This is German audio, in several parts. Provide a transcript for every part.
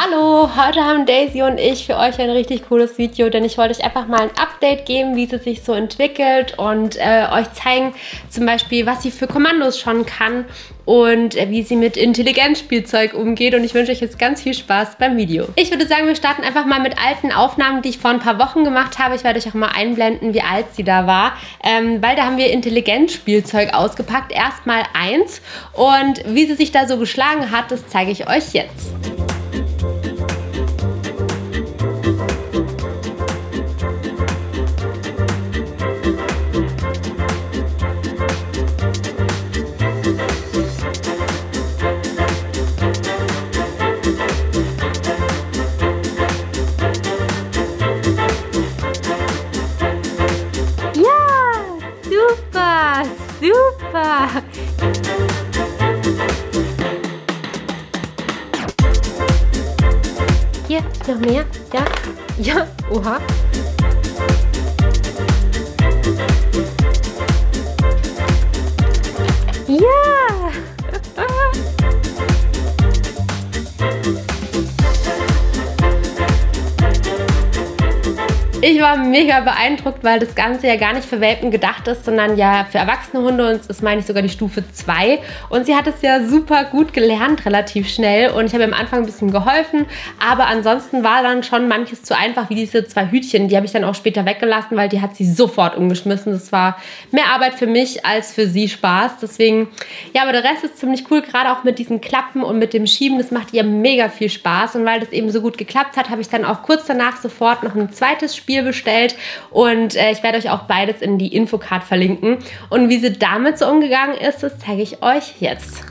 Hallo, heute haben Daisy und ich für euch ein richtig cooles Video, denn ich wollte euch einfach mal ein Update geben, wie sie sich so entwickelt und äh, euch zeigen zum Beispiel, was sie für Kommandos schon kann und äh, wie sie mit Intelligenzspielzeug umgeht und ich wünsche euch jetzt ganz viel Spaß beim Video. Ich würde sagen, wir starten einfach mal mit alten Aufnahmen, die ich vor ein paar Wochen gemacht habe. Ich werde euch auch mal einblenden, wie alt sie da war, ähm, weil da haben wir Intelligenzspielzeug ausgepackt, erstmal eins und wie sie sich da so geschlagen hat, das zeige ich euch jetzt. Hier, noch mehr. Da. Ich war mega beeindruckt, weil das Ganze ja gar nicht für Welpen gedacht ist, sondern ja für erwachsene Hunde und das meine ich sogar die Stufe 2. Und sie hat es ja super gut gelernt, relativ schnell. Und ich habe am Anfang ein bisschen geholfen, aber ansonsten war dann schon manches zu einfach, wie diese zwei Hütchen. Die habe ich dann auch später weggelassen, weil die hat sie sofort umgeschmissen. Das war mehr Arbeit für mich als für sie Spaß. Deswegen, ja, aber der Rest ist ziemlich cool, gerade auch mit diesen Klappen und mit dem Schieben. Das macht ihr mega viel Spaß. Und weil das eben so gut geklappt hat, habe ich dann auch kurz danach sofort noch ein zweites Spiel bestellt und äh, ich werde euch auch beides in die Infocard verlinken. Und wie sie damit so umgegangen ist, das zeige ich euch jetzt.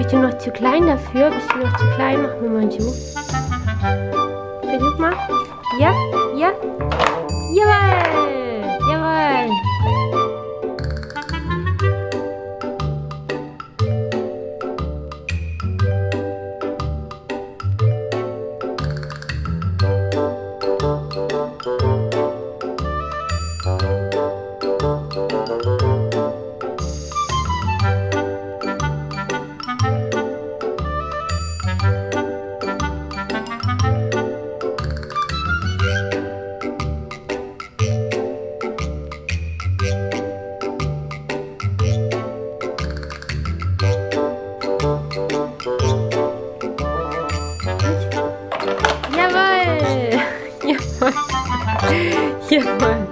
Bist du noch zu klein dafür? Bist du noch zu klein? Mach mir mal so. Versuch mal. Ja, ja. Jawohl, Jawohl.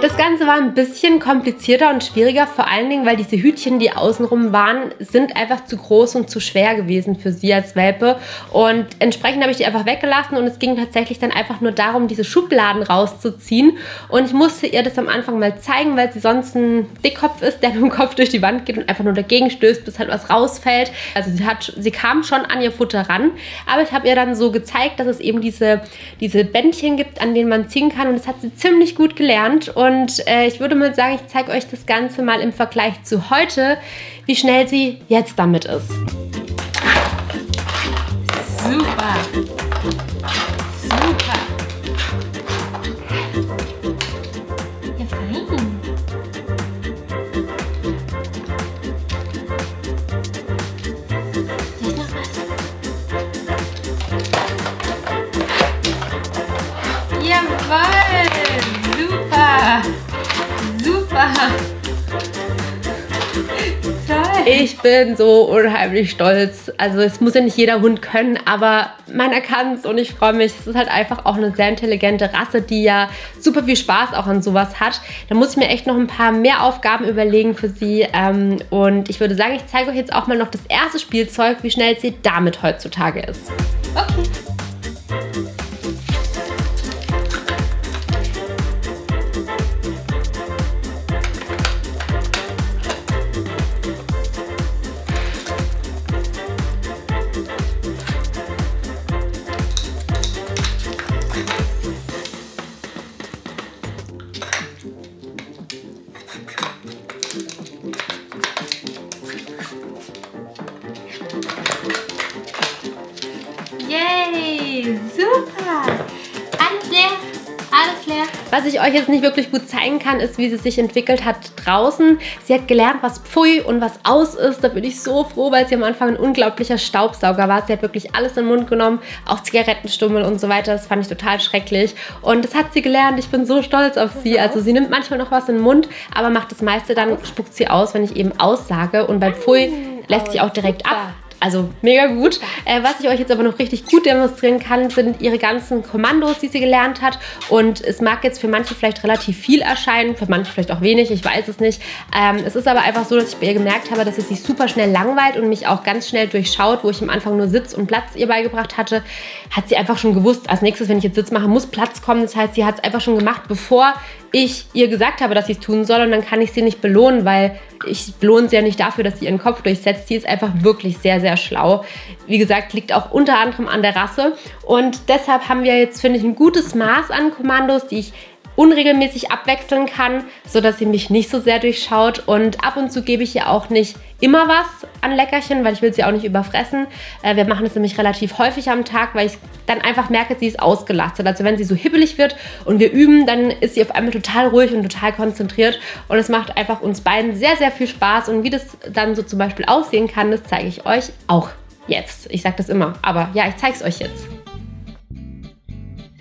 Das Ganze war ein bisschen komplizierter und schwieriger, vor allen Dingen, weil diese Hütchen, die außenrum waren, sind einfach zu groß und zu schwer gewesen für sie als Welpe. Und entsprechend habe ich die einfach weggelassen und es ging tatsächlich dann einfach nur darum, diese Schubladen rauszuziehen. Und ich musste ihr das am Anfang mal zeigen, weil sie sonst ein Dickkopf ist, der mit dem Kopf durch die Wand geht und einfach nur dagegen stößt, bis halt was rausfällt. Also sie, hat, sie kam schon an ihr Futter ran, aber ich habe ihr dann so gezeigt, dass es eben diese, diese Bändchen gibt, an denen man ziehen kann und das hat sie ziemlich gut gelernt und und äh, ich würde mal sagen, ich zeige euch das Ganze mal im Vergleich zu heute, wie schnell sie jetzt damit ist. Super. Super. Ich bin so unheimlich stolz. Also es muss ja nicht jeder Hund können, aber meiner kann es und ich freue mich. Es ist halt einfach auch eine sehr intelligente Rasse, die ja super viel Spaß auch an sowas hat. Da muss ich mir echt noch ein paar mehr Aufgaben überlegen für sie. Ähm, und ich würde sagen, ich zeige euch jetzt auch mal noch das erste Spielzeug, wie schnell sie damit heutzutage ist. Okay. Was ich euch jetzt nicht wirklich gut zeigen kann, ist, wie sie sich entwickelt hat draußen. Sie hat gelernt, was Pfui und was aus ist. Da bin ich so froh, weil sie am Anfang ein unglaublicher Staubsauger war. Sie hat wirklich alles in den Mund genommen, auch Zigarettenstummel und so weiter. Das fand ich total schrecklich. Und das hat sie gelernt. Ich bin so stolz auf sie. Also sie nimmt manchmal noch was in den Mund, aber macht das meiste dann, spuckt sie aus, wenn ich eben aussage. Und bei Pfui lässt sie auch direkt ab. Also mega gut. Äh, was ich euch jetzt aber noch richtig gut demonstrieren kann, sind ihre ganzen Kommandos, die sie gelernt hat. Und es mag jetzt für manche vielleicht relativ viel erscheinen, für manche vielleicht auch wenig, ich weiß es nicht. Ähm, es ist aber einfach so, dass ich bei ihr gemerkt habe, dass sie sich super schnell langweilt und mich auch ganz schnell durchschaut, wo ich am Anfang nur Sitz und Platz ihr beigebracht hatte, hat sie einfach schon gewusst, als nächstes, wenn ich jetzt Sitz mache, muss Platz kommen. Das heißt, sie hat es einfach schon gemacht, bevor ich ihr gesagt habe, dass sie es tun soll und dann kann ich sie nicht belohnen, weil ich belohne sie ja nicht dafür, dass sie ihren Kopf durchsetzt. Sie ist einfach wirklich sehr, sehr schlau. Wie gesagt, liegt auch unter anderem an der Rasse und deshalb haben wir jetzt, finde ich, ein gutes Maß an Kommandos, die ich unregelmäßig abwechseln kann, sodass sie mich nicht so sehr durchschaut. Und ab und zu gebe ich ihr auch nicht immer was an Leckerchen, weil ich will sie auch nicht überfressen. Äh, wir machen das nämlich relativ häufig am Tag, weil ich dann einfach merke, sie ist ausgelastet. Also wenn sie so hibbelig wird und wir üben, dann ist sie auf einmal total ruhig und total konzentriert. Und es macht einfach uns beiden sehr, sehr viel Spaß. Und wie das dann so zum Beispiel aussehen kann, das zeige ich euch auch jetzt. Ich sage das immer, aber ja, ich zeige es euch jetzt.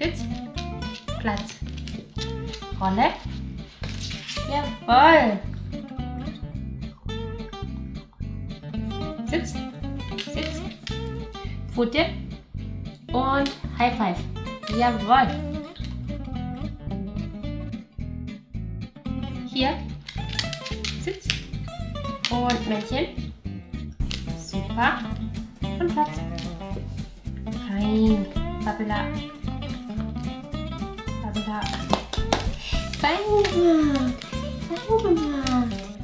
Sitz, Platz. Rolle. Jawoll. Sitz. Sitz. Pfote. Und High Five. Jawoll. Hier. Sitz. Und Männchen. Super. Und Platz. Fein. Babbela. Babbela. Bye. Bye.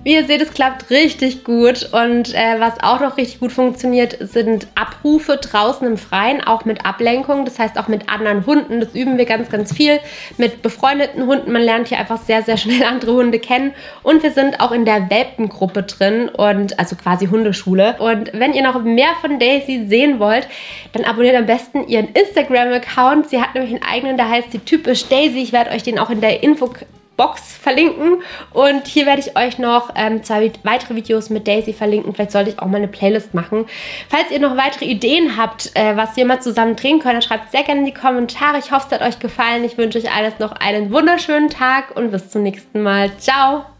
Wie ihr seht, es klappt richtig gut und äh, was auch noch richtig gut funktioniert, sind Abrufe draußen im Freien, auch mit Ablenkung, das heißt auch mit anderen Hunden. Das üben wir ganz, ganz viel mit befreundeten Hunden. Man lernt hier einfach sehr, sehr schnell andere Hunde kennen und wir sind auch in der Welpengruppe drin und also quasi Hundeschule. Und wenn ihr noch mehr von Daisy sehen wollt, dann abonniert am besten ihren Instagram-Account. Sie hat nämlich einen eigenen, der heißt die typisch Daisy. Ich werde euch den auch in der Info Box verlinken. Und hier werde ich euch noch ähm, zwei weitere Videos mit Daisy verlinken. Vielleicht sollte ich auch mal eine Playlist machen. Falls ihr noch weitere Ideen habt, äh, was wir mal zusammen drehen können, dann schreibt sehr gerne in die Kommentare. Ich hoffe, es hat euch gefallen. Ich wünsche euch alles noch einen wunderschönen Tag und bis zum nächsten Mal. Ciao!